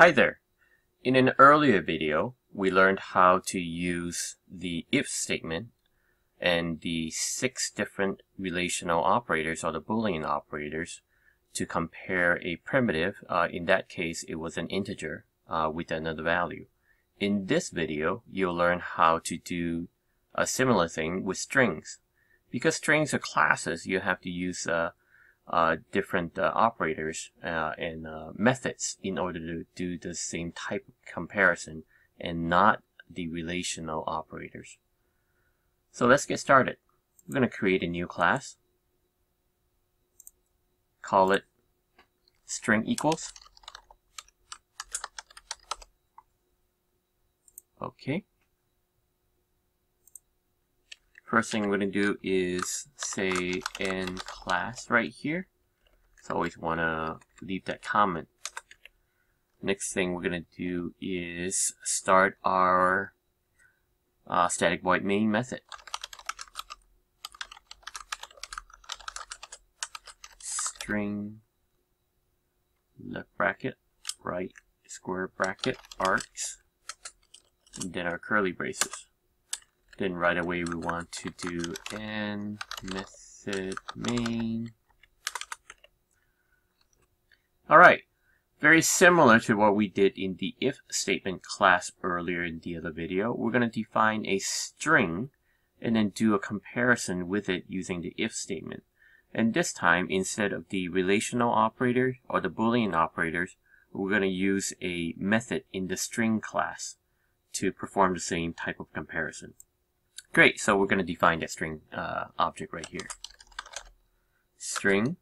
Hi there. In an earlier video, we learned how to use the if statement and the six different relational operators or the Boolean operators to compare a primitive, uh, in that case it was an integer, uh, with another value. In this video, you'll learn how to do a similar thing with strings. Because strings are classes, you have to use uh, uh, different uh, operators uh, and uh, methods in order to do the same type of comparison and not the relational operators. So let's get started. We're going to create a new class. Call it string equals. Okay. First thing we're going to do is say in class right here. So I always want to leave that comment. Next thing we're going to do is start our uh, static void main method. String left bracket, right square bracket, args, and then our curly braces. Then right away we want to do n method main. Alright, very similar to what we did in the if statement class earlier in the other video, we're going to define a string and then do a comparison with it using the if statement. And this time, instead of the relational operator or the boolean operators, we're going to use a method in the string class to perform the same type of comparison. Great, so we're going to define that string uh, object right here. String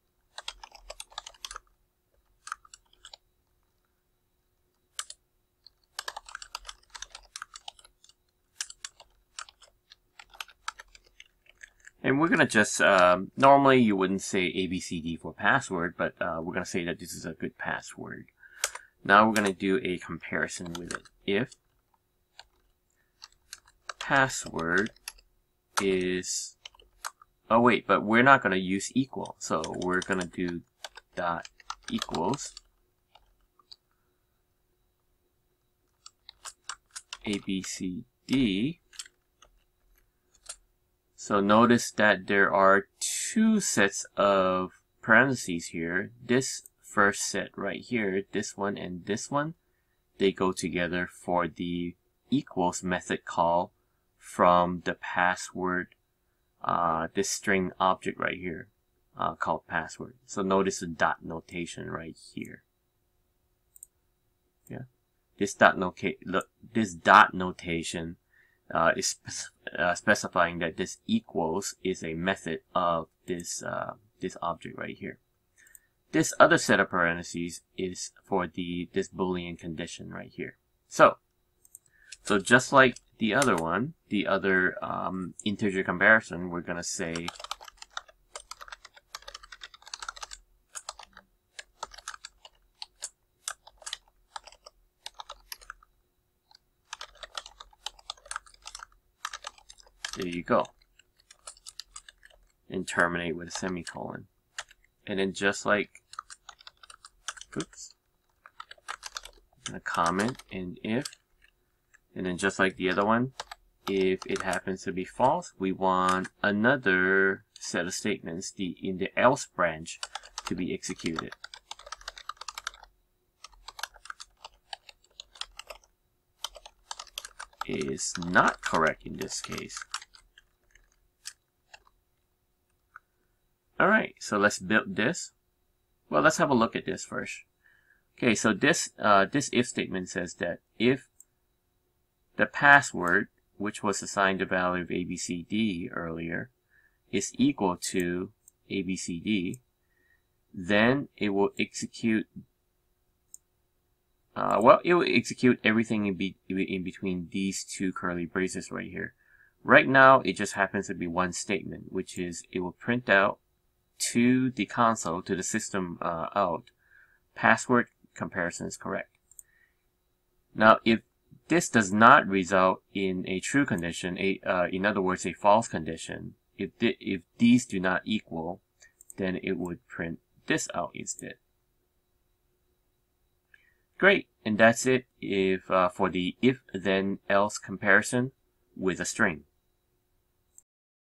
And we're going to just, um, normally you wouldn't say ABCD for password, but uh, we're going to say that this is a good password. Now we're going to do a comparison with it. If password is oh wait but we're not going to use equal so we're going to do dot equals. Abcd so notice that there are two sets of parentheses here. This first set right here this one and this one they go together for the equals method call from the password, uh, this string object right here, uh, called password. So notice the dot notation right here. Yeah, this dot notate this dot notation uh, is uh, specifying that this equals is a method of this uh, this object right here. This other set of parentheses is for the this boolean condition right here. So, so just like the other one, the other um, integer comparison, we're going to say There you go. And terminate with a semicolon. And then just like, oops, a comment and if and then just like the other one, if it happens to be false, we want another set of statements the, in the else branch to be executed. Is not correct in this case. Alright, so let's build this. Well, let's have a look at this first. Okay, so this uh, this if statement says that if the password, which was assigned a value of ABCD earlier, is equal to ABCD, then it will execute uh, well, it will execute everything in, be in between these two curly braces right here. Right now, it just happens to be one statement, which is it will print out to the console, to the system uh, out, password comparison is correct. Now, if this does not result in a true condition, a, uh, in other words, a false condition. If, if these do not equal, then it would print this out instead. Great, and that's it if uh, for the if then else comparison with a string.